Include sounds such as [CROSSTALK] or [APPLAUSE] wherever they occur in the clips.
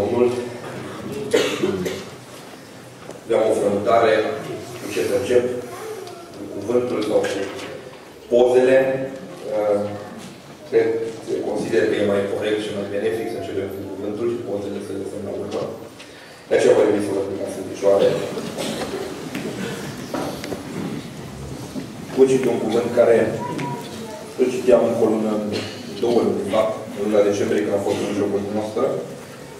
Domnul, avem o frământare cu ce să încep, cu cuvântul sau cu pozele. Uh, cred, consider că e mai corect și mai benefic să începem cu cuvântul și pozele să le lăsăm la urmă. De aceea vă invit să vă ridicați în picioare. Vă citi un cuvânt care îl citeam în colună două luni, de fapt, în luna decembrie, când a fost în jocul noastră.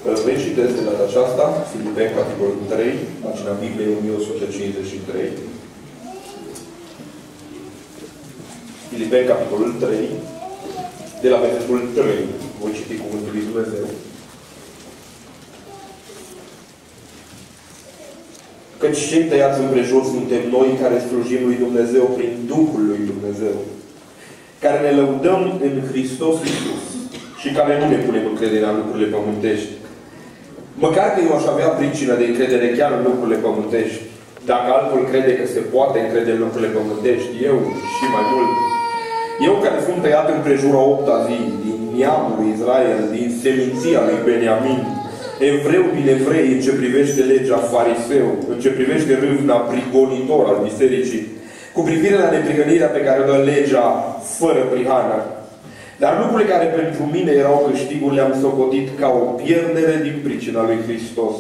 Îl voi citesc de data aceasta, Filipeni, capitolul 3, pagina Bibliei 1153. Filipeni, capitolul 3, de la versetul 3. Voi citi cuvântul lui Dumnezeu. Căci cei tăiați împrejur suntem noi care slujim lui Dumnezeu prin Duhul lui Dumnezeu, care ne lăudăm în Hristos Iisus și care nu ne punem încrederea în lucrurile pământești, Măcar că eu aș avea pricină de încredere chiar în lucrurile pământești, dacă altul crede că se poate încrede în lucrurile pământești, eu și mai mult. Eu care sunt tăiat în prejura opta zi, din neamul lui Israel, din seminția lui Beniamin, evreu din evrei în ce privește legea fariseu, în ce privește râvna prigonitor al bisericii, cu privire la neprihănirea pe care o dă legea fără prihană, dar lucrurile care pentru mine erau câștigul le-am socotit ca o pierdere din pricina lui Hristos.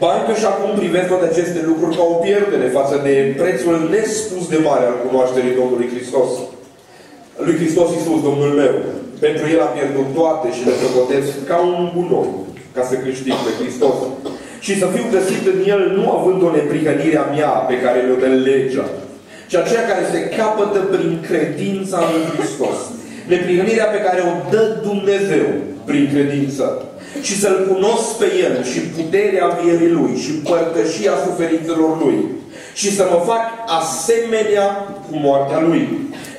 Ba încă și acum privesc toate aceste lucruri ca o pierdere față de prețul nespus de mare al cunoașterii Domnului Hristos. Lui Hristos Iisus, Domnul meu. Pentru El am pierdut toate și le socotesc ca un gunoi, ca să câștig pe Hristos. Și să fiu găsit în El nu având o neprihănire a mea pe care le-o dă legea, ci aceea care se capătă prin credința în Hristos neprihănirea pe care o dă Dumnezeu prin credință și să-L cunosc pe El și puterea vierii Lui și părtășia suferințelor Lui și să mă fac asemenea cu moartea Lui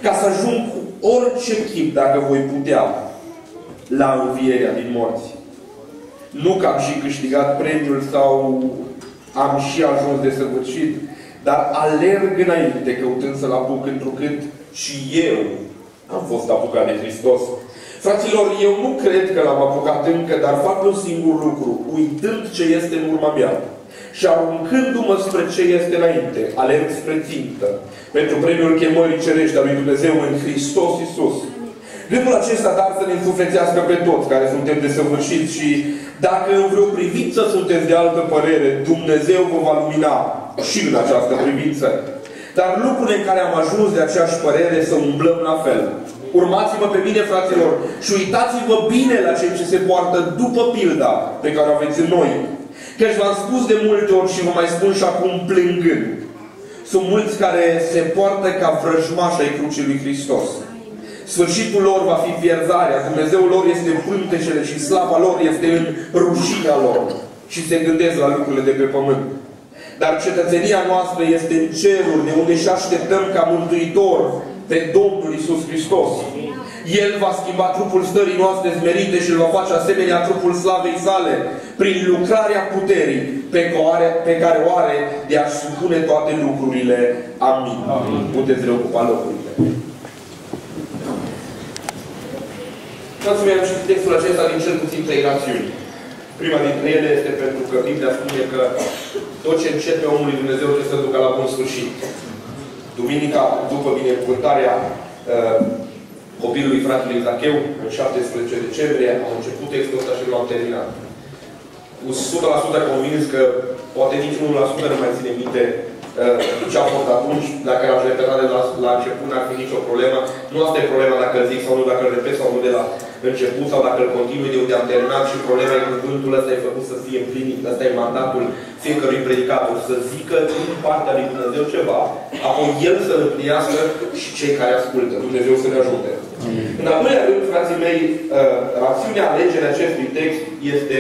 ca să ajung cu orice chip, dacă voi putea, la învierea din morți. Nu că am și câștigat premiul sau am și ajuns de săvârșit, dar alerg înainte căutând să-L apuc întrucât și eu am fost apucat de Hristos. Fraților, eu nu cred că l-am apucat încă, dar fac un singur lucru, uitând ce este în urma mea și aruncându-mă spre ce este înainte, alerg spre țintă, pentru premiul chemării cerești a lui Dumnezeu în Hristos Iisus. Gândul acesta, dar să ne însuflețească pe toți care suntem desăvârșiți și dacă în vreo privință sunteți de altă părere, Dumnezeu vă va lumina și în această privință. Dar lucrurile în care am ajuns de aceeași părere să umblăm la fel. Urmați-mă pe mine, fraților, și uitați-vă bine la cei ce se poartă după pilda pe care o aveți în noi. Căci v-am spus de multe ori și vă mai spun și acum plângând. Sunt mulți care se poartă ca vrăjmași ai crucii lui Hristos. Sfârșitul lor va fi pierzarea. Dumnezeul lor este în pântecele și slava lor este în rușinea lor. Și se gândesc la lucrurile de pe pământ. Dar cetățenia noastră este în ceruri, de unde și așteptăm ca Mântuitor pe Domnul Isus Hristos. El va schimba trupul stării noastre zmerite și îl va face asemenea trupul slavei sale, prin lucrarea puterii pe care, pe care o are de a supune toate lucrurile. Amin. Amin. Puteți reocupa locurile. Frații mei, am citit textul acesta din cel puțin trei rațiuni. Prima dintre ele este pentru că Biblia spune că tot ce începe omul lui Dumnezeu trebuie să ducă la bun sfârșit. Duminica, după binecuvântarea uh, copilului fratelui Zacheu, în 17 decembrie, am început textul ăsta și nu am terminat. Cu 100% convins că poate nici 1% nu mai ține minte uh, ce a fost atunci, dacă l-aș repeta de la, la început, n-ar fi nicio problemă. Nu asta e problema dacă îl zic sau nu, dacă îl repet sau nu de la început sau dacă îl continui de unde am terminat și problema e cuvântul ăsta e făcut să fie împlinit. Ăsta e mandatul fiecărui predicator, să zică din partea lui Dumnezeu ceva, apoi el să împlinească și cei care ascultă. Dumnezeu să ne ajute. Amin. În al doilea rând, frații mei, uh, rațiunea alegerii acestui text este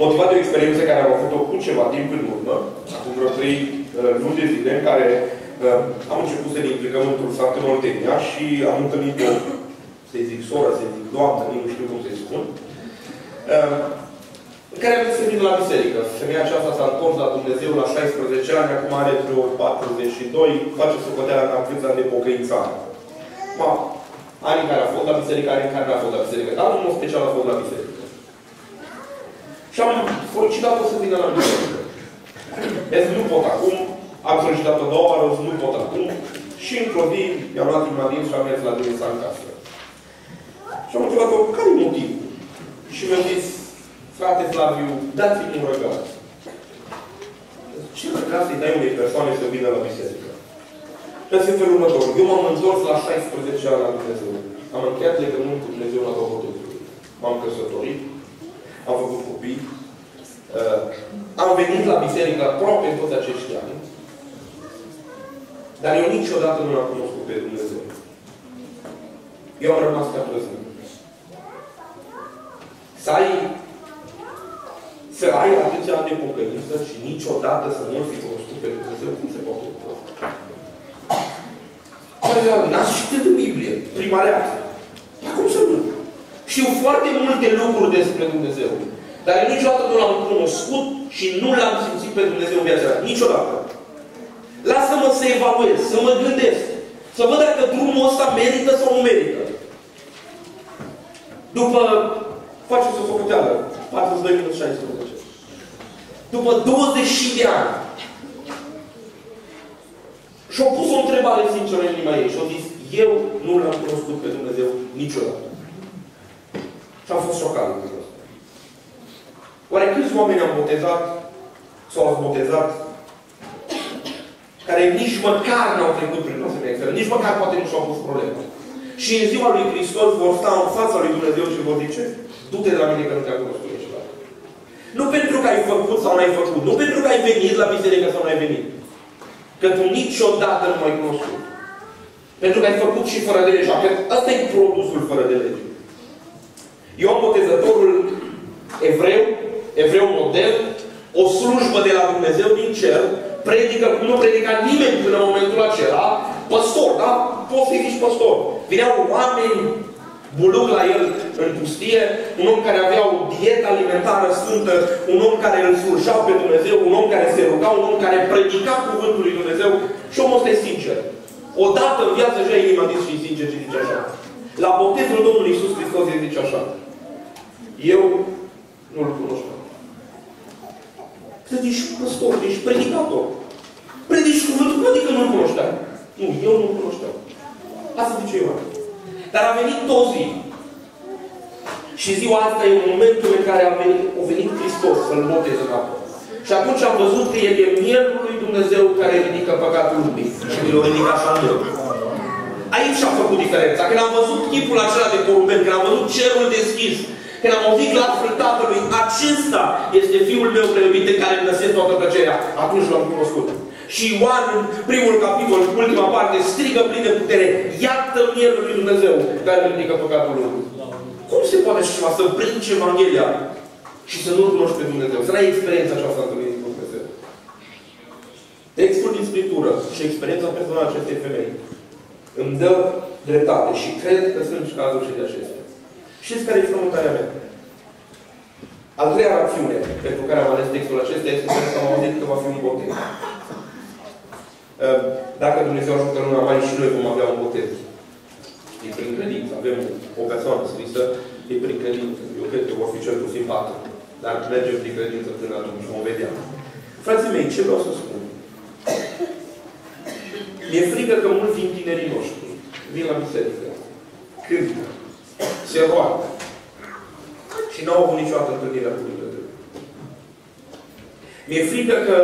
motivat de o experiență care am avut-o cu ceva timp în urmă, acum vreo trei uh, luni de zile, în care uh, am început să ne implicăm într-un sat în Oltenia și am întâlnit o să-i zic soră, să-i zic doamnă, nu știu cum să-i spun, ehm, care a venit să vină la biserică. Femeia aceasta s-a întors la Dumnezeu la 16 ani, acum are vreo 42, face socoteala cam câți ani de pocăințare. Ma, anii care a fost la biserică, anii care n-a fost la biserică, dar unul special a fost la biserică. Și am solicitat-o să vină la biserică. Vezi, nu pot acum, am solicitat-o două oară, nu pot acum. Și într-o zi i-am luat inima din și am mers la dânsa în casă. Și am întrebat-o, care e motivul? Și mi-a zis, frate Flaviu, dați-mi un răgaz. Ce răgaz îi dai unei persoane să vină la biserică? Și în felul următor. Eu m-am întors la 16 ani la Dumnezeu. Am încheiat legământ cu Dumnezeu la două M-am căsătorit, am făcut copii, uh, am venit la biserică aproape în toți acești ani, dar eu niciodată nu l-am cunoscut pe Dumnezeu. Eu am rămas ca plăzând. Să ai să ai atâția ani de pocăință și niciodată să nu fi cunoscut pe Dumnezeu, cum se poate N-ați citit în Biblie, prima reacție. Dar cum să nu? Știu foarte multe lucruri despre Dumnezeu. Dar eu niciodată nu l-am cunoscut și nu l-am simțit pe Dumnezeu în viața mea. Niciodată. Lasă-mă să evaluez, să mă gândesc. Să văd dacă drumul ăsta merită sau nu merită. După, faceți o socoteală, 42 minus 16. După 20 de ani, și-au pus o întrebare sinceră în inima ei și au zis, eu nu l-am cunoscut pe Dumnezeu niciodată. Și am fost șocat în asta. Oare câți oameni am botezat sau au botezat care nici măcar n-au trecut prin asemenea experiență, nici măcar poate nu și-au pus probleme. Și în ziua lui Hristos vor sta în fața lui Dumnezeu și vor zice, du-te de la mine că nu te-am cunoscut niciodată. Nu pentru că ai făcut sau n-ai făcut, nu pentru că ai venit la biserică sau n-ai venit, Că tu niciodată nu mai cunoscut. Pentru că ai făcut și fără de lege. Că ăsta e produsul fără de lege. Ioan Botezătorul evreu, evreu model, o slujbă de la Dumnezeu din cer, predică cum nu predica nimeni până în momentul acela, păstor, da? Poți fi nici păstor. Vineau oameni buluc la el în pustie, un om care avea o dietă alimentară sfântă, un om care îl slujea pe Dumnezeu, un om care se ruga, un om care predica cuvântul lui Dumnezeu și omul ăsta e sincer. Odată în viață și inima dis și sincer și zice așa. La botezul Domnului Iisus Hristos el zice așa. Eu nu-L cunosc. Să zici păstor, ești predicator. Predici cuvântul, adică nu-L cunoșteam. Nu, eu nu-L cunoșteam. Asta zice Ioan. Dar a venit o zi. Și ziua asta e momentul în care a venit, a venit Hristos să-L boteze în apă. Și atunci am văzut că El e mielul lui Dumnezeu care ridică păcatul lumii. Și mi l-a ridicat așa în Aici a făcut diferența. Când am văzut chipul acela de porumbel, când am văzut cerul deschis, când am auzit glasul Tatălui, acesta este Fiul meu preubit în care îmi găsesc toată plăcerea. Atunci l-am cunoscut. Și Ioan, în primul capitol, în ultima parte, strigă plin de putere, iată mielul lui Dumnezeu care ridică păcatul lui. Cum se poate așa ceva? Să princi Evanghelia și să nu-L cunoști pe Dumnezeu. Să n-ai experiența aceasta întâlnirii cu Dumnezeu. Textul din Scriptură și experiența personală acestei femei îmi dă dreptate și cred că sunt și cazuri și de acestea. Știți care e frământarea mea? Al treia rațiune pentru care am ales textul acesta este că am auzit că va fi un botez. Ehm, dacă Dumnezeu ajută luna mai și noi vom avea un botez. E prin credință. Avem o persoană scrisă, e prin credință. Eu cred că vor fi cel puțin patru. Dar mergem prin credință până atunci. Vom vedea. Frații mei, ce vreau să spun? Mi-e frică că mulți din tinerii noștri vin la biserică, cântă, se roagă și n-au avut niciodată întâlnirea cu Dumnezeu. Mi-e frică că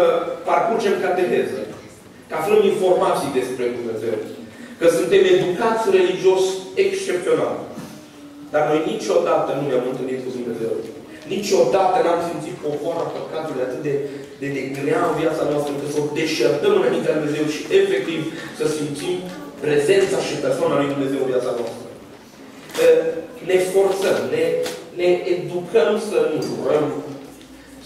parcurgem cateheză Că aflăm informații despre Dumnezeu. Că suntem educați religios excepțional. Dar noi niciodată nu ne-am întâlnit cu Dumnezeu. Niciodată n-am simțit popoara păcatului atât de, de, de grea în viața noastră, încât să o deșertăm înaintea Lui Dumnezeu și efectiv să simțim prezența și persoana Lui Dumnezeu în viața noastră. Ne forțăm, ne, ne educăm să nu jurăm,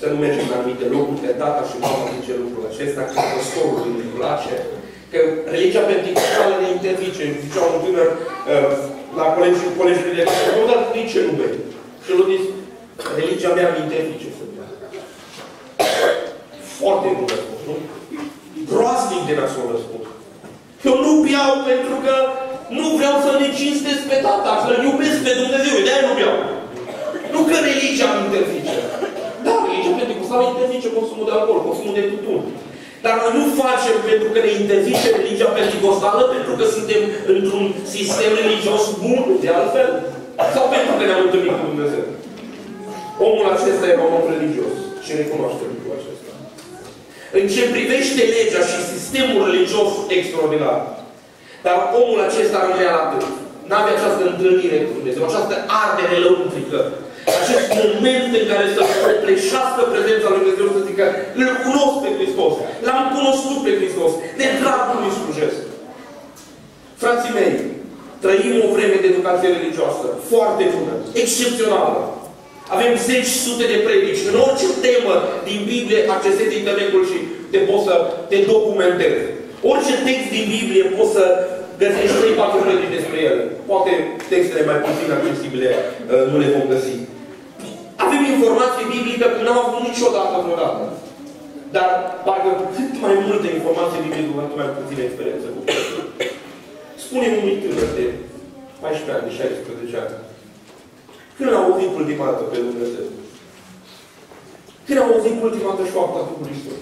să nu mergem în anumite locuri, că tata și mama zice lucrul acesta, că păstorul îi place, că religia penticostală ne interzice. Zicea un tânăr uh, la colegiul, colegiul de nu, dar de ce nu bei? Și el a zis, religia mea îmi interzice să bea. Foarte bun răspuns, nu? Groaznic de nasol răspuns. Eu nu beau pentru că nu vreau să ne cinstesc pe tata, să-L iubesc pe Dumnezeu, de-aia nu beau. Nu că religia îmi interzice. Da, sau interzice consumul de alcool, consumul de tutun. Dar noi nu facem pentru că ne interzice religia pentecostală, pentru că suntem într-un sistem religios bun, de altfel, sau pentru că ne-am întâlnit cu Dumnezeu. Omul acesta era un om religios și recunoaște lucrul acesta. În ce privește legea și sistemul religios extraordinar. Dar omul acesta rămânea la atât. N-avea această întâlnire cu Dumnezeu, această ardere lăuntrică, acest moment în care să copleșească prezența lui Dumnezeu, să zică, îl cunosc pe Hristos, l-am cunoscut pe Hristos, de dragul lui slujesc. Frații mei, trăim o vreme de educație religioasă, foarte bună, excepțională. Avem zeci sute de predici. În orice temă din Biblie accesezi internetul și te poți să te documentezi. Orice text din Biblie poți să găsești 3-4 predici despre el. Poate textele mai puțin accesibile uh, nu le vom găsi. Avem informații biblică că n-am avut niciodată vreodată. Dar parcă cât mai multe informații biblice cu mai puțină experiență cu Spune unui tânăr de 14 ani, de 16 ani, când a auzit ultima dată pe Dumnezeu? Când a auzit ultima dată șoapta cu Hristos?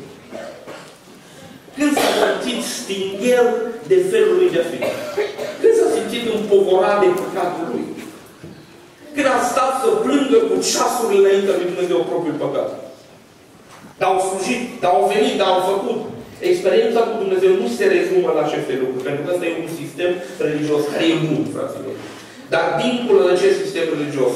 Când s-a simțit stingher de felul lui de a fi? Când s-a simțit împovorat de păcatul lui? Când a stat să plângă cu ceasurile înainte lui Dumnezeu propriul păcat? Dar au slujit, dar au venit, dar au făcut. Experiența cu Dumnezeu nu se rezumă la aceste lucruri, pentru că ăsta e un sistem religios care e bun, fraților. Dar dincolo de acest sistem religios,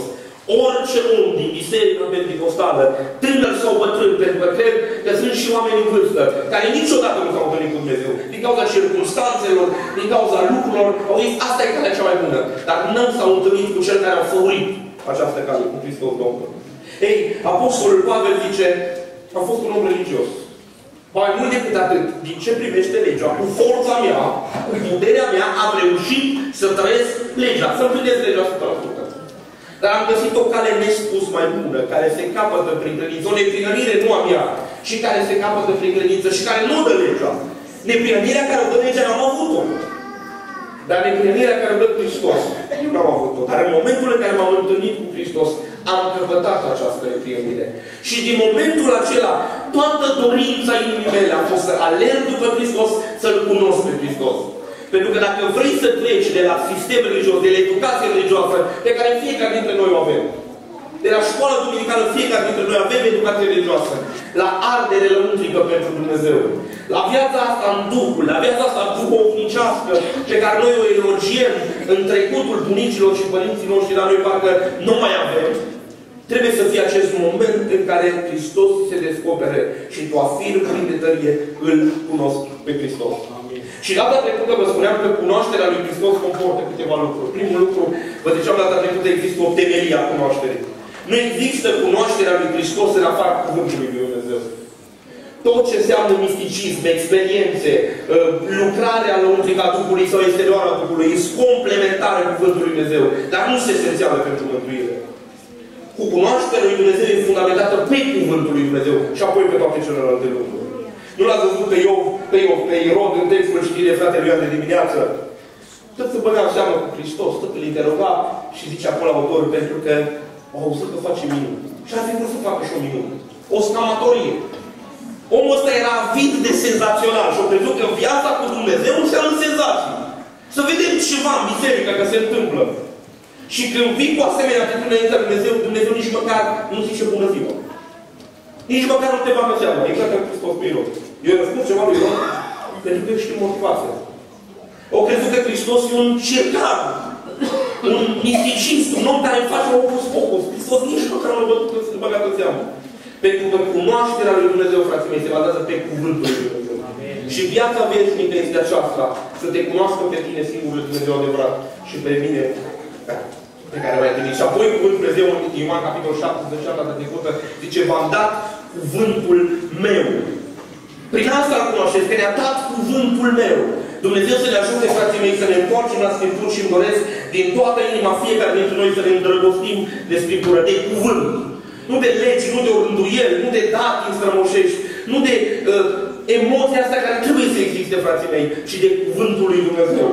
orice om din biserică pentecostală, tânăr sau bătrân, pentru că cred că sunt și oameni în vârstă, care niciodată nu s-au întâlnit cu Dumnezeu, din cauza circunstanțelor, din cauza lucrurilor, au zis, asta e calea cea mai bună. Dar nu s-au întâlnit cu cel care a făurit această cale, cu Hristos Domnul. Ei, Apostolul Pavel zice, a fost un om religios. Mai mult decât atât, din ce privește legea, cu forța mea, cu puterea mea, am reușit să trăiesc legea, să împlinesc legea 100%. Dar am găsit o cale nespus mai bună, care se capătă prin credință. O neprihănire nu a mea, și care se capătă prin credință și care nu dă legea. Neprihănirea care o dă legea am avut-o. Dar neprihănirea care o dă Hristos, nu am avut-o. Dar în momentul în care m-am întâlnit cu Hristos, am căpătat această neprihănire. Și din momentul acela, toată dorința inimii mele a fost să alerg după Hristos, să-L cunosc pe Hristos. Pentru că dacă vrei să treci de la sistem religios, de la educație religioasă, pe care fiecare dintre noi o avem, de la școala duminicală fiecare dintre noi avem educație religioasă, la ardere lăuntrică pentru Dumnezeu, la viața asta în Duhul, la viața asta duhovnicească, pe care noi o elogiem în trecutul bunicilor și părinții noștri, dar noi parcă nu mai avem, Trebuie să fie acest moment în care Hristos se descopere și tu afirmi prin de tărie, îl cunosc pe Hristos. Și data trecută vă spuneam că cunoașterea lui Hristos comportă câteva lucruri. Primul lucru, vă ziceam data trecută, există o temelie a cunoașterii. Nu există cunoașterea lui Hristos în afară cuvântului lui Dumnezeu. Tot ce înseamnă misticism, experiențe, ă, lucrarea lăuntrică a Duhului sau exterioară a Duhului, sunt complementare cuvântului lui Dumnezeu, dar nu se esențială pentru mântuire. Cu cunoașterea lui Dumnezeu e fundamentată pe cuvântul lui Dumnezeu și apoi pe toate celelalte lucruri. Nu l-ați văzut pe Iov, pe Iov, pe Irod în textul știrii de fratele Ioan de dimineață? Tot se băga în seamă cu Hristos, tot îl interoga și zice acolo autorul, pentru că au auzit că face minuni. Și ar fi vrut să facă și o minune. O scamatorie. Omul ăsta era avid de senzațional și o crezut că viața cu Dumnezeu înseamnă senzații. Să vedem ceva în biserică că se întâmplă. Și când vii cu asemenea atitudine înaintea Dumnezeu, Dumnezeu nici măcar nu zice bună ziua. Nici măcar nu te bagă seama. Exact ca Hristos pe Irod. Eu îi răspund ceva lui Irod pentru că știu motivația. O crezut că Hristos e un circar, un misticist, un om care face un opus focus. Hristos nici măcar nu a bătut că se băgat în seamă. Pentru că cunoașterea lui Dumnezeu, frații mei, se bazează pe cuvântul lui Dumnezeu. Și viața veșnică este aceasta, să te cunoască pe tine singurul Dumnezeu adevărat și pe mine pe care l-ai întâlnit. Și apoi cuvântul Dumnezeu în Ioan capitolul 7, data trecută, zice, v-am dat cuvântul meu. Prin asta îl cunoașteți, că ne-a dat cuvântul meu. Dumnezeu să ne ajute, frații mei, să ne întoarcem la Scripturi și îmi doresc din toată inima fiecare dintre noi să ne îndrăgostim de Scriptură, de cuvânt. Nu de legi, nu de orânduieli, nu de dati strămoșești, nu de uh, emoția asta care trebuie să existe, frații mei, ci de cuvântul lui Dumnezeu.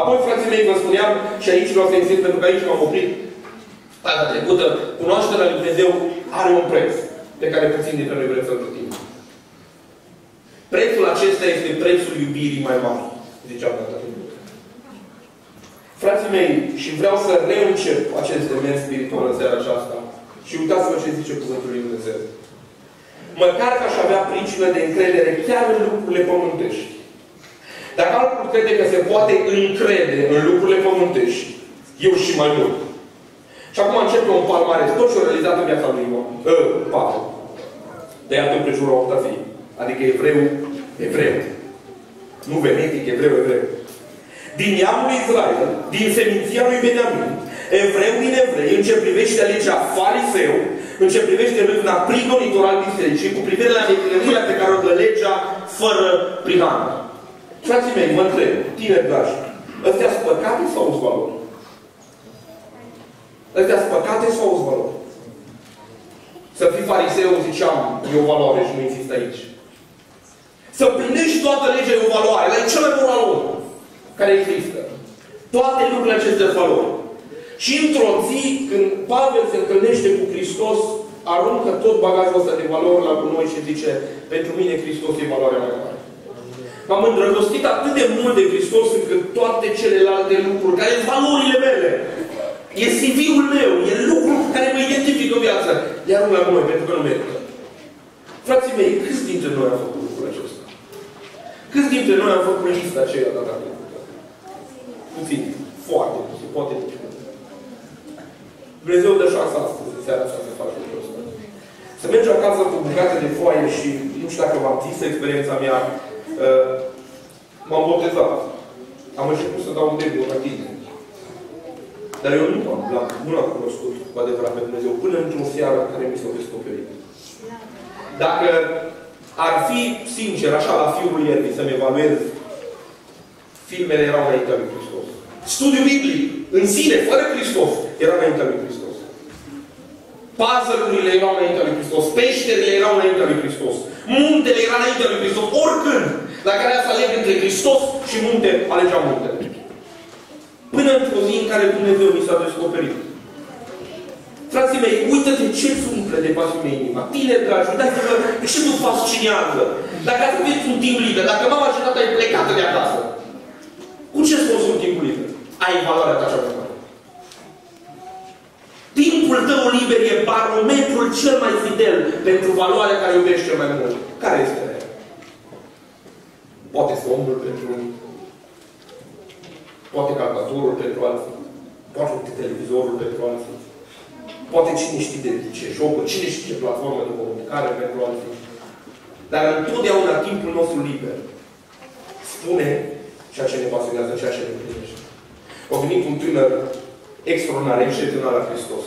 Apoi, frații mei, vă spuneam, și aici vreau să insist, pentru că aici m-am oprit, data trecută, cunoașterea lui Dumnezeu are un preț. pe care puțin dintre noi vrem să-l plătim. Prețul acesta este prețul iubirii mai mari, zicea Mântuitorul. Frații mei, și vreau să reîncep acest demers spiritual în seara aceasta. Și uitați-vă ce zice Cuvântul lui Dumnezeu. Măcar că aș avea pricină de încredere chiar în lucrurile pământești. Dacă altul crede că se poate încrede în lucrurile pământești, eu și mai mult. Și acum începe un palmares, tot ce a realizat în viața lui Ioan, ă, Pavel. De iată împrejurul a fi. Adică evreu, evreu. Nu venetic, evreu, evreu din neamul Israel, din seminția lui Beniamin, evreu din evrei, în ce privește legea fariseu, în ce privește râvna prigonitor al bisericii, cu privire la neprihănirea pe care o dă legea fără prihană. Frații mei, mă întreb, tineri dragi, ăstea sunt păcate sau sunt valori? Ăstea sunt păcate sau sunt valori? Să fii fariseu, ziceam, e o valoare și nu insist aici. Să prindești toată legea e o valoare, la e cel mai moral om care există. Toate lucrurile acestea valori. Și într-o zi, când Pavel se întâlnește cu Hristos, aruncă tot bagajul ăsta de valori la noi și zice, pentru mine Hristos e valoarea mai mare. M-am îndrăgostit atât de mult de Hristos încât toate celelalte lucruri, care sunt valorile mele, e CV-ul meu, e lucrul care mă identifică viața, iar nu la noi, pentru că nu merită. Frații mei, câți dintre noi au făcut lucrul acesta? Câți dintre noi au făcut lista aceea data puțin, foarte puțin, poate puțin. Dumnezeu dă șansa astăzi, în seara asta, să faci lucrul ăsta. Să mergi acasă cu bucate de foaie și, nu știu dacă v-am zis experiența mea, uh, m-am botezat. Am început să dau un debut la tine. Dar eu nu am, nu l-am cunoscut cu adevărat pe Dumnezeu până într-o seară care mi s-a descoperit. Dacă ar fi sincer, așa, la fiul ierbii, să-mi evaluez filmele erau înaintea lui Hristos. Studiul biblic, în sine, fără Hristos, era înaintea lui Hristos. Puzzle-urile erau înaintea lui Hristos. Peșterile erau înaintea lui Hristos. Muntele era înaintea lui Hristos. Oricând, dacă era să aleg între Hristos și munte, alegea muntele. Până într-o zi în care Dumnezeu mi s-a descoperit. Frații mei, uită-te ce umple de pasiune inima. Tineri dragi, uitați-vă ce nu fascinează. Dacă aveți un timp liber, dacă mama și tata e plecată de acasă, cu ce îți consumi timpul liber? Ai valoarea ta cea mai mare. Timpul tău liber e barometrul cel mai fidel pentru valoarea care iubești cel mai mult. Care este ea? Poate somnul pentru unii. Poate calculatorul pentru alții. Poate televizorul pentru alții. Poate cine știe de ce jocuri, cine știe ce platformă de comunicare pentru alții. Dar întotdeauna timpul nostru liber spune ceea ce ne pasionează, ceea ce ne împlinește. A venit un tânăr extraordinar, excepțional la Hristos.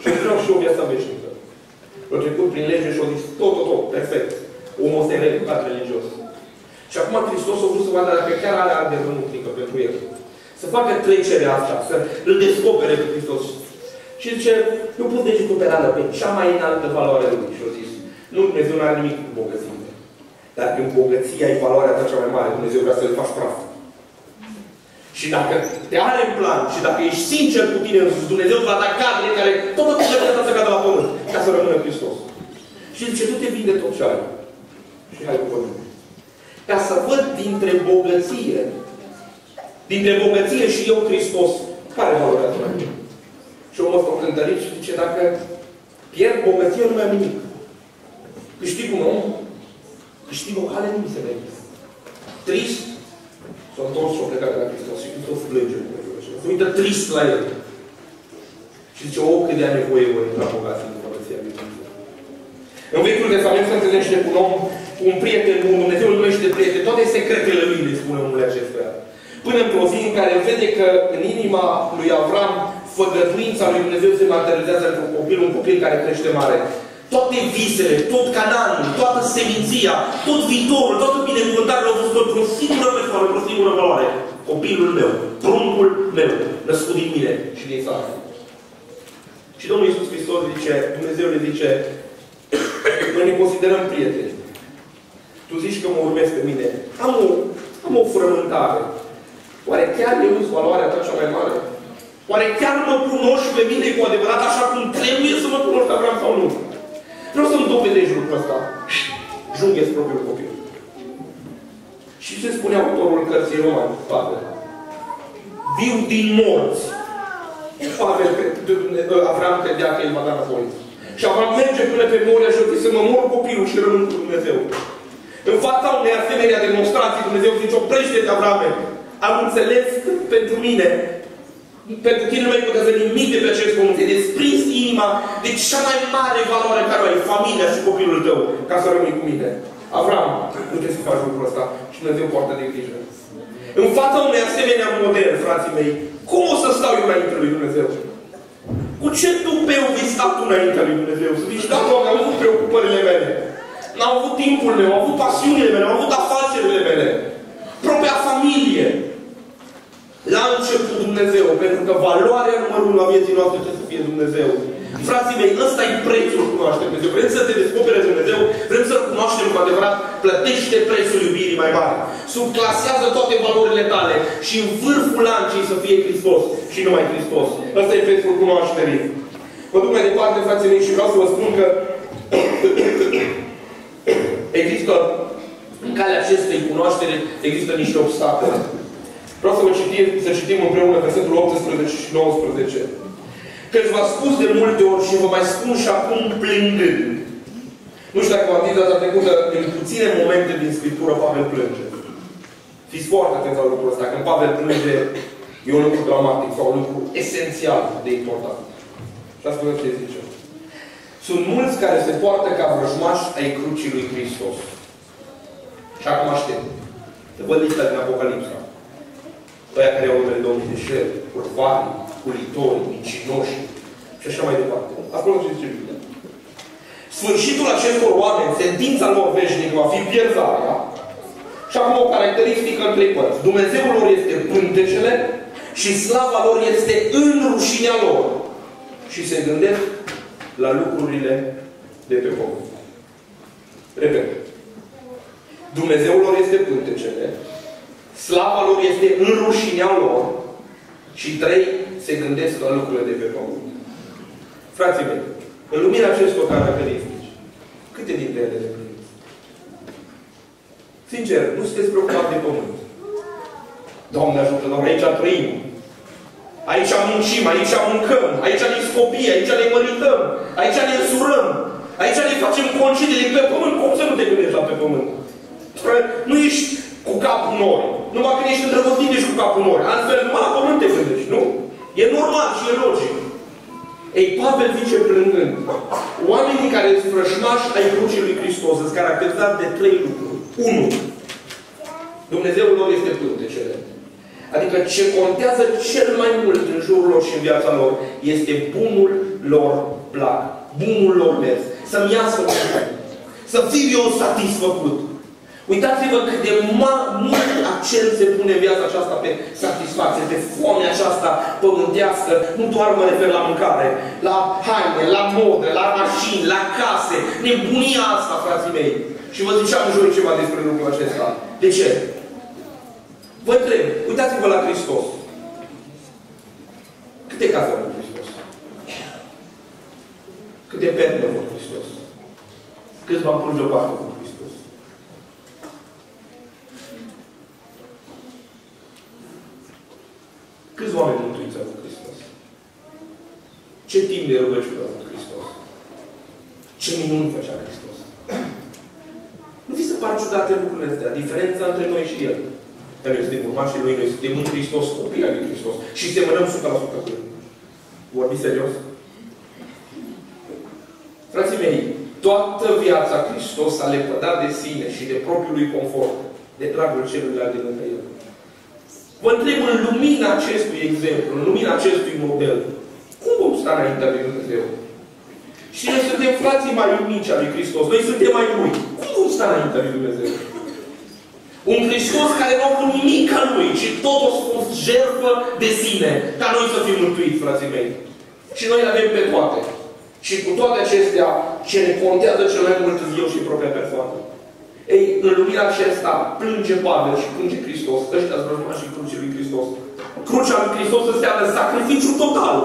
Și îmi vreau și o viața veșnică. A trecut prin lege și a zis, tot, tot, tot, perfect. Omul ăsta e reeducat religios. Și acum Hristos a vrut să vadă dacă chiar are adevărul pentru el. Să facă trecerea asta, să îl descopere pe Hristos. Și zice, nu pun degetul pe rană, pe cea mai înaltă valoare lui. Și a zis, nu, Dumnezeu nu are nimic cu bogăție. Dar când bogăția e valoarea ta cea mai mare, Dumnezeu vrea să le faci praf. Și dacă te are în plan și dacă ești sincer cu tine însuși, Dumnezeu va da cadre care toată bogăția ta să cadă la pământ, ca să rămână Hristos. Și zice, nu te vinde tot ce ai. Și hai cu mine. Ca să văd dintre bogăție, dintre bogăție și eu Hristos, care valorează mai mult? Și omul ăsta cântărit și zice, dacă pierd bogăție, nu mai am nimic. Câștig un om, câștig o cale, nu mi se vede. Trist, s-a întors și a plecat de la Hristos și Hristos plânge cu el. Se uită trist la el. Și zice, o, cât de a nevoie voi intra bogații în Împărăția Lui Dumnezeu. În Vechiul Testament se întâlnește cu un om, cu un prieten bun, Dumnezeu îl numește de prieten, toate secretele lui le spune omului acestuia. Până într-o zi în care vede că în inima lui Avram făgăduința lui Dumnezeu se materializează într-un copil, un copil care crește mare toate visele, tot canalul, toată seminția, tot viitorul, toată binecuvântarea au fost într-o singură persoană, într-o singură valoare. Copilul meu, pruncul meu, născut din mine și din sat. Și Domnul Iisus Hristos zice, Dumnezeu le zice, [COUGHS] noi ne considerăm prieteni. Tu zici că mă urmezi pe mine. Am o, am o frământare. Oare chiar eu sunt valoarea ta cea mai mare? Oare chiar mă cunoști pe mine cu adevărat așa cum trebuie să mă cunoști Avram sau nu? Vreau să dovedești lucrul ăsta, jungheți propriul copil. Și ce spune autorul cărții romani, Pavel? Viu din morți. Pavel, Avram credea că el va da înapoi. Și Avram merge până pe moria și să mă mor copilul și rămân cu Dumnezeu. În fața unei asemenea demonstrații, Dumnezeu zice, oprește-te, Avrame. Am înțeles pentru mine pentru tine nu mai putea să nimic de pe acest pământ. E desprins inima de cea mai mare valoare care o ai, familia și copilul tău, ca să rămâi cu mine. Avram, nu trebuie să faci lucrul ăsta și Dumnezeu poartă de grijă. În fața unui asemenea model, frații mei, cum o să stau eu înainte lui Dumnezeu? Cu ce tupeu vei sta tu înainte lui Dumnezeu? Să zici, da, Doamne, am avut preocupările mele. N-am avut timpul meu, am avut pasiunile mele, am avut afacerile mele. Propria familie. La început Dumnezeu, pentru că valoarea numărul unu a vieții noastre trebuie să fie Dumnezeu. Frații mei, ăsta e prețul cunoașterii Dumnezeu. Vrem să te descopere Dumnezeu, vrem să-L cunoaștem cu adevărat, plătește prețul iubirii mai mare. Subclasează toate valorile tale și în vârful lancii să fie Hristos și numai Hristos. Ăsta e prețul cunoașterii. Mă duc mai departe, frații mei, și vreau să vă spun că [COUGHS] există în calea acestei cunoaștere există niște obstacole. Vreau să vă citim, să citim împreună versetul 18 și 19. Căci v-a spus de multe ori și vă mai spun și acum plângând. Nu știu dacă v-am zis data trecută, în puține momente din Scriptură Pavel plânge. Fiți foarte atenți la lucrul ăsta. Când Pavel plânge, e un lucru dramatic sau un lucru esențial de important. Și ascultă ce zice. Sunt mulți care se poartă ca vrăjmași ai crucii lui Hristos. Și acum aștept. Să văd lista din Apocalipsa. Ăia care au numele Domnului de șer, curvari, curitori, mincinoși și așa mai departe. Acolo ce zice Biblia. Sfârșitul acestor oameni, sentința lor veșnică va fi pierzarea și acum o caracteristică în trei părți. Dumnezeul lor este pântecele și slava lor este în rușinea lor. Și se gândesc la lucrurile de pe pământ. Repet. Dumnezeul lor este pântecele, slava lor este în rușinea lor și trei, se gândesc la lucrurile de pe pământ. Frații mei, în lumina acestor caracteristici, câte dintre ele le primiți? Sincer, nu sunteți preocupați de pământ. Doamne ajută, Doamne, aici trăim. Aici muncim, aici mâncăm, aici ne scopii, aici ne mărităm, aici ne însurăm, aici ne facem concediile pe pământ. Cum să nu te gândești la pe pământ? Nu ești cu capul nori. Numai când ești îndrăgostit, ești cu capul nori. Altfel, numai la pământ te gândești, nu? E normal și e logic. Ei, Pavel zice plângând, oamenii care sunt frășmași ai crucii lui Hristos sunt caracterizați de trei lucruri. Unu, Dumnezeul lor este pântecele. Adică ce contează cel mai mult în jurul lor și în viața lor este bunul lor plac, bunul lor mers. Să-mi iasă Să fiu eu satisfăcut. Uitați-vă cât de mult accent se pune în viața aceasta pe satisfacție, pe foamea aceasta pământească. Nu doar mă refer la mâncare, la haine, la modă, la mașini, la case. Nebunia asta, frații mei. Și vă ziceam în jur ceva despre lucrul acesta. De ce? Vă întreb, uitați-vă la Hristos. Câte case au Hristos? Câte perle au Hristos? Câți v-am pus deoparte cu Hristos? Câți oameni mântuiți au Hristos? Ce timp de rugăciune a avut Hristos? Ce minuni făcea Hristos? Nu vi se par ciudate lucrurile astea? Diferența între noi și El. Că noi suntem urmașii Lui, noi suntem în Hristos, copii al Lui Hristos. Și semănăm 100% cu El. Vorbi serios? Frații mei, toată viața Hristos a lepădat de sine și de propriul lui confort, de dragul celuilalt de lângă El. Vă întreb în lumina acestui exemplu, în lumina acestui model, cum vom sta înaintea lui Dumnezeu? Și noi suntem frații mai mici al lui Hristos. Noi suntem mai lui. Cum vom sta înaintea lui Dumnezeu? Un Hristos care nu a avut nimic ca Lui, ci tot a fost jertfă de sine, ca noi să fim mântuiți, frații mei. Și noi le avem pe toate. Și cu toate acestea, ce ne contează cel mai mult eu și propria persoană. Ei, în lumina acesta, plânge Pavel și plânge Hristos. Ăștia sunt și crucii lui Hristos. Crucea lui Hristos înseamnă sacrificiu total.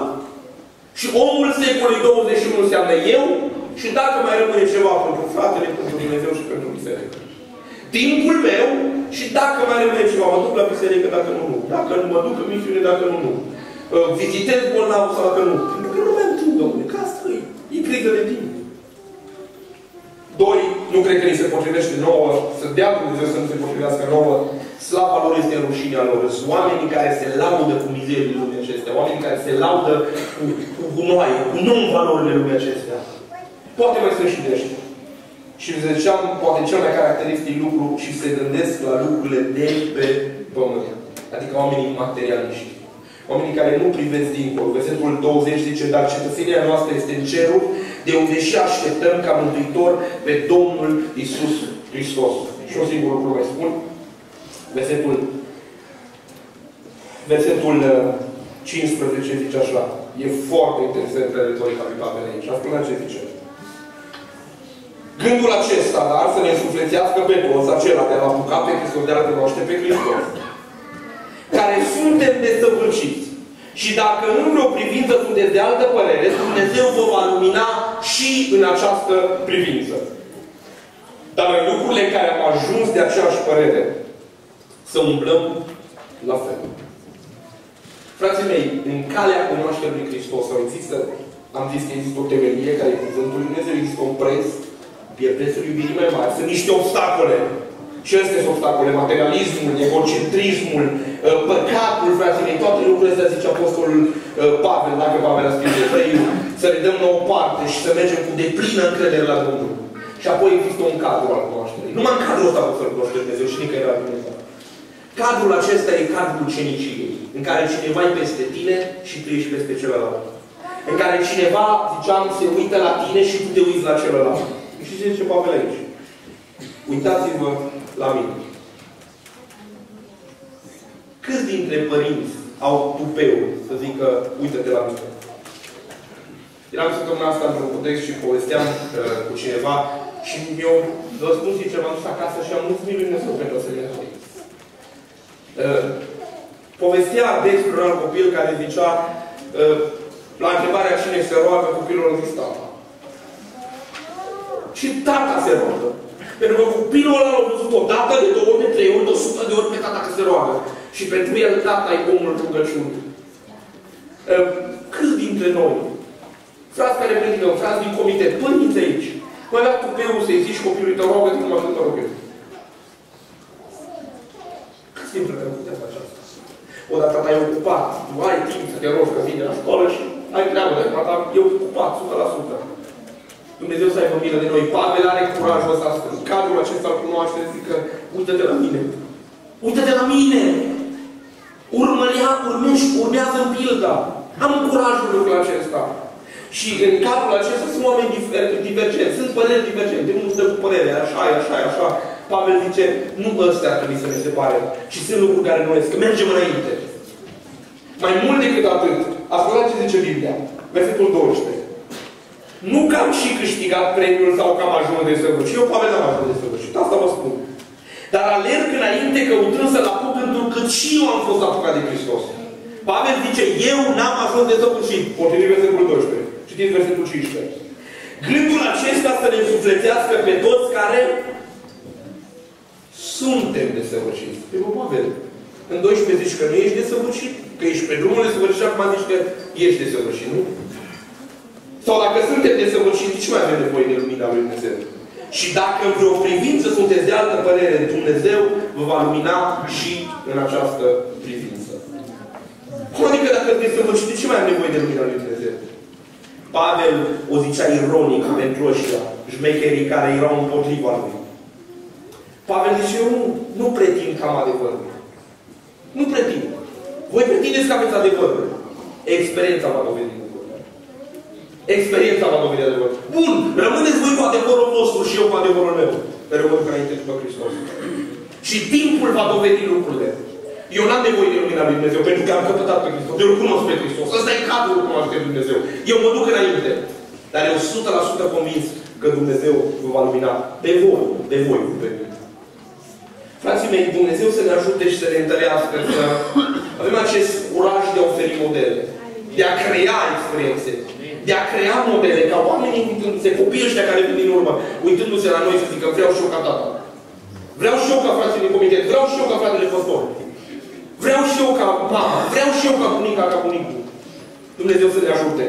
Și omul secolului 21 înseamnă eu, și dacă mai rămâne ceva pentru fratele, pentru Dumnezeu și pentru biserică. Timpul meu și dacă mai rămâne ceva, mă duc la biserică, dacă nu, nu. Dacă nu, mă duc în misiune, dacă nu, nu. Uh, vizitez bolnavul sau dacă nu. Pentru că nu mai am timp, domnule, că asta e. E criză de timp. Doi, nu cred că ni se potrivește nouă, să dea Dumnezeu să nu se potrivească nouă. Slava lor este în rușinea lor. Sunt oamenii care se laudă cu mizerii lumii acestea. Oamenii care se laudă cu, cu gunoaie, cu non-valorile lumii acestea. Poate mai sunt și de ăștia. Și ziceam, poate cel mai caracteristic lucru și se gândesc la lucrurile de pe pământ. Adică oamenii materialiști. Oamenii care nu privesc dincolo. Versetul 20 zice, dar cetățenia noastră este în cerul, de unde și așteptăm ca Mântuitor pe Domnul Isus Hristos. Și un singur lucru mai spun. Versetul, versetul 15 uh, zice așa. E foarte interesant retorica lui Pavel aici. Ascultă ce zice. Gândul acesta, dar, să ne însuflețească pe toți, acela de a apuca pe Hristos, de a recunoaște pe Hristos, care suntem desăvârșiți. Și dacă în vreo privință sunteți de altă părere, Dumnezeu vă va lumina și în această privință. Dar în lucrurile în care am ajuns de aceeași părere, să umblăm la fel. Frații mei, în calea cunoașterii lui Hristos sau există, am zis că există o temelie care e cuvântul lui Dumnezeu, există un preț, pierdeți iubirii mai mari. Sunt niște obstacole. Și astea sunt obstacole. Materialismul, egocentrismul, uh, păcatul, frații mei, toate lucrurile astea zice Apostolul uh, Pavel, dacă Pavel a scris de să le dăm la o parte și să mergem cu deplină încredere la Domnul. Și apoi există un cadru al cunoașterii. Numai în cadrul ăsta poți să-L cunoști Dumnezeu și nicăieri la Dumnezeu. Cadrul acesta e cadrul uceniciei, în care cineva e peste tine și tu ești peste celălalt. În care cineva, ziceam, se uită la tine și tu te uiți la celălalt. Și ce zice Pavel aici? Uitați-vă la mine. Câți dintre părinți au tupeul să zică, uite-te la mine? Eram săptămâna asta într-un context și povesteam uh, cu cineva și mi-au răspuns și ceva dus acasă și am mulțumit lui Dumnezeu pentru asemenea uh, Povestea despre un alt copil care zicea uh, la întrebarea cine se roagă, copilul a zis tata. Și tata se roagă. Pentru că copilul ăla l-a văzut o dată, de două ori, de trei ori, de o sută de ori pe tata că se roagă. Și pentru el tata e omul rugăciune. Ehm, câți dintre noi, frați care predicăm, frați din comitet, părinți aici, mai avea copilul să-i zici copilului tău, roagă cum așa te rog eu. Câți dintre noi putem face asta? Odată tata e ocupat, tu ai timp să te rogi că vine la școală și ai treabă de tata, e ocupat, 100%. Dumnezeu să aibă milă de noi. Pavel are curajul ăsta astăzi. Cadrul acesta îl cunoaște, zică, uite-te la mine. Uite-te la mine! Urmărea, urmești, urmează în pilda. Am curajul lucrul acesta. Și în cadrul acesta sunt oameni divergenți, sunt păreri divergente. Unul stă cu părere, așa e, așa e, așa. Pavel zice, nu ăstea ar trebui să ne separe. Și sunt lucruri care nu că mergem înainte. Mai mult decât atât, ascultați ce zice Biblia. Versetul 12. Nu că am și câștigat premiul sau că am ajuns de săvârșit. Eu, Pavel, am ajuns de săvârșit. Asta vă spun. Dar alerg înainte căutând să-L apuc cât și eu am fost apucat de Hristos. Pavel zice, eu n-am ajuns de săvârșit. Potrivit versetul 12. Citiți versetul 15. Gândul acesta să ne însuflețească pe toți care suntem de săvârșit. Pe Pavel. În 12 zici că nu ești de săvârșit, că ești pe drumul de săvârșit, acum zici că ești de săvârșit, nu? Sau dacă suntem desăvârșiți, ce mai avem nevoie de lumina lui Dumnezeu? Și dacă în vreo privință sunteți de altă părere, Dumnezeu vă va lumina și în această privință. Cum adică dacă sunteți desăvârșiți, ce mai am nevoie de lumina lui Dumnezeu? Pavel o zicea ironic pentru ăștia, șmecherii care erau împotriva lui. Pavel zice, eu nu, nu pretind că am adevărul. Nu pretind. Voi pretindeți că aveți adevărul. Experiența va dovedi. Experiența va dovedi adevărul. Bun, rămâneți voi cu adevărul vostru și eu cu adevărul meu. Dar eu mă înainte după Hristos. Și timpul va dovedi lucrurile. Eu n-am nevoie de lumina lui Dumnezeu, pentru că am căpătat pe Hristos. Eu îl cunosc pe Hristos. Ăsta e cadrul cunoașterii lui Dumnezeu. Eu mă duc înainte. Dar eu 100% convins că Dumnezeu vă va lumina pe voi, pe voi, pe mine. Frații mei, Dumnezeu să ne ajute și să ne întărească să avem acest curaj de a oferi modele, de a crea experiențe, de de a crea modele ca oamenii uitându-se, copiii ăștia care vin din urmă, uitându-se la noi să zică vreau și eu ca tata. Vreau și eu ca fratele din comitet, vreau și eu ca fratele păstor. Vreau și eu ca mama, vreau și eu ca bunica, ca bunicul. Dumnezeu să ne ajute.